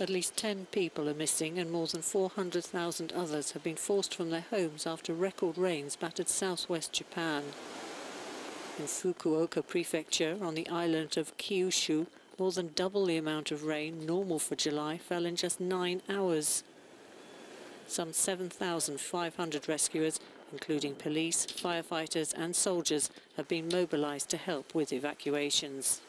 At least 10 people are missing and more than 400,000 others have been forced from their homes after record rains battered southwest Japan. In Fukuoka Prefecture, on the island of Kyushu, more than double the amount of rain normal for July fell in just nine hours. Some 7,500 rescuers, including police, firefighters and soldiers, have been mobilised to help with evacuations.